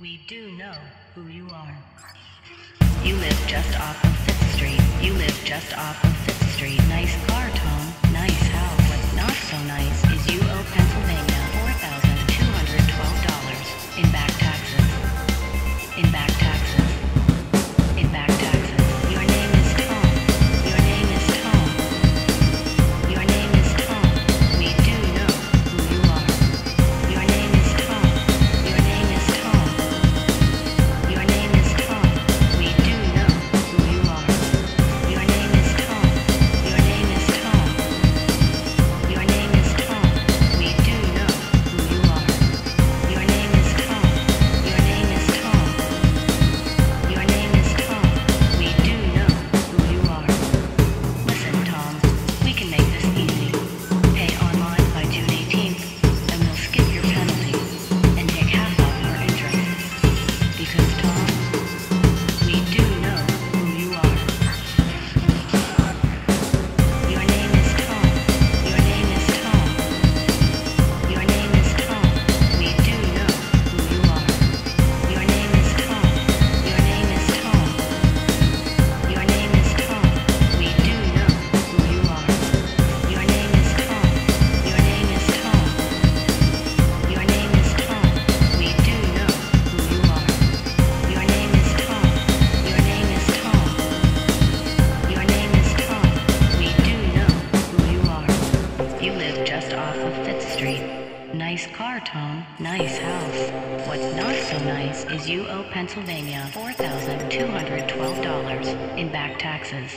We do know who you are. You live just off of Fifth Street. You live just off of Fifth Street. street. Nice car, Tom. Nice house. What's not so nice is you owe Pennsylvania $4,212 in back taxes.